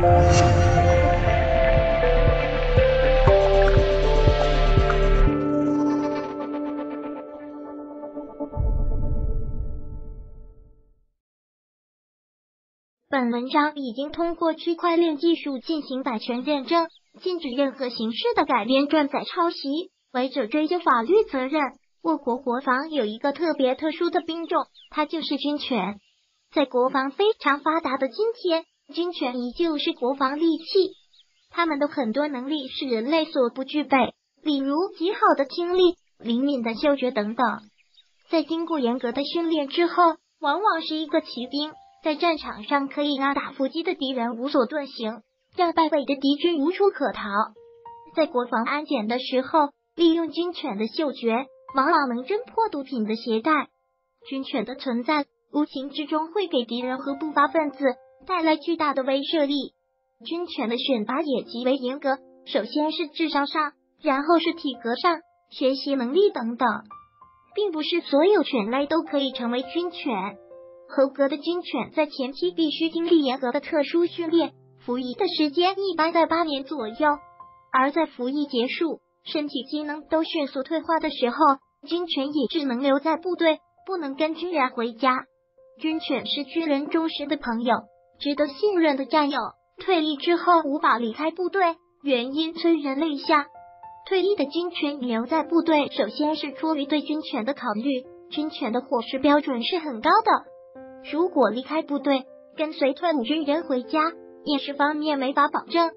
本文章已经通过区块链技术进行版权认证，禁止任何形式的改编、转载、抄袭，违者追究法律责任。我国国防有一个特别特殊的兵种，它就是军犬。在国防非常发达的今天，军犬依旧是国防利器。它们的很多能力是人类所不具备，比如极好的听力、灵敏的嗅觉等等。在经过严格的训练之后，往往是一个骑兵。在战场上可以让打伏击的敌人无所遁形，让败北的敌军无处可逃。在国防安检的时候，利用军犬的嗅觉，往往能侦破毒品的携带。军犬的存在，无形之中会给敌人和不法分子带来巨大的威慑力。军犬的选拔也极为严格，首先是智商上，然后是体格上、学习能力等等，并不是所有犬类都可以成为军犬。合格的军犬在前期必须经历严格的特殊训练，服役的时间一般在八年左右。而在服役结束、身体机能都迅速退化的时候，军犬也只能留在部队，不能跟军人回家。军犬是军人忠实的朋友，值得信任的战友。退役之后无法离开部队，原因催人泪下。退役的军犬留在部队，首先是出于对军犬的考虑，军犬的伙食标准是很高的。如果离开部队，跟随退伍军人回家，饮食方面没法保证。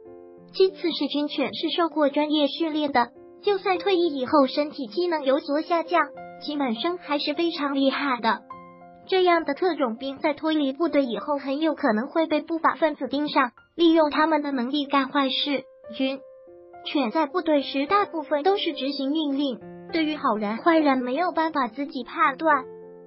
其次是军犬是受过专业训练的，就算退役以后身体机能有所下降，其本身还是非常厉害的。这样的特种兵在脱离部队以后，很有可能会被不法分子盯上，利用他们的能力干坏事。军犬在部队时，大部分都是执行命令，对于好人坏人没有办法自己判断。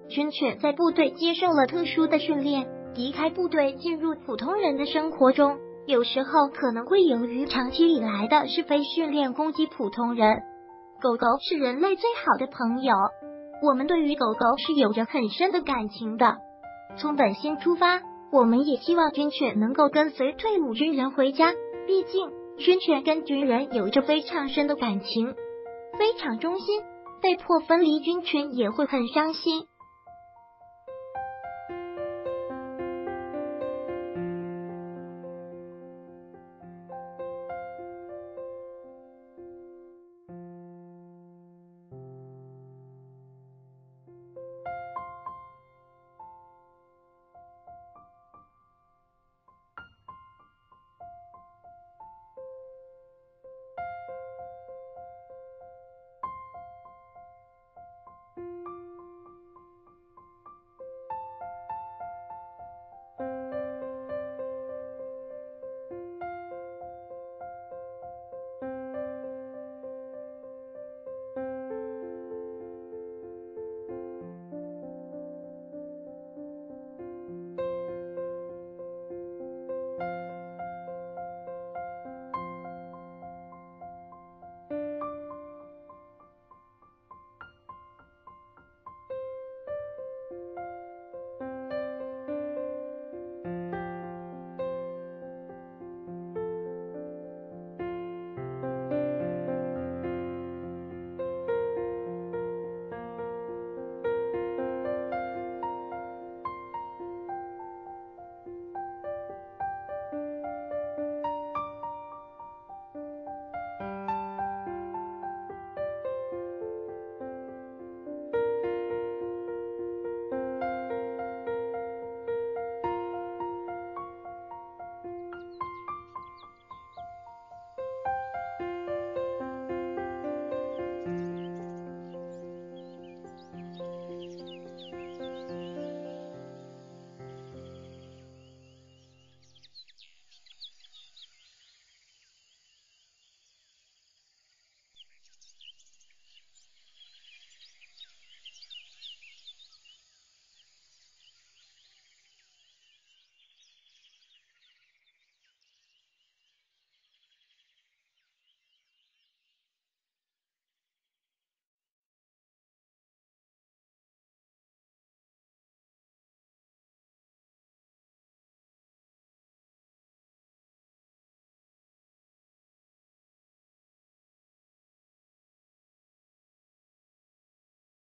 军犬在部队接受了特殊的训练，离开部队进入普通人的生活中，有时候可能会由于长期以来的是非训练攻击普通人。狗狗是人类最好的朋友，我们对于狗狗是有着很深的感情的。从本心出发，我们也希望军犬能够跟随退伍军人回家，毕竟军犬跟军人有着非常深的感情，非常忠心。被迫分离，军犬也会很伤心。